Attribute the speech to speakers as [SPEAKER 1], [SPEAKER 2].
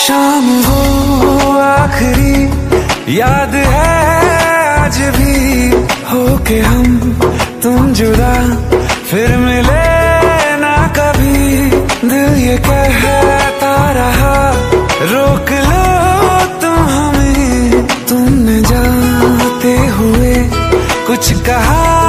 [SPEAKER 1] शाम हो, आखिरी याद है आज भी। हो के हम तुम जुदा, फिर मिले ना कभी। दिल ये कहता रहा, रोक लो तुम हमें। तुमने जाते हुए कुछ कहा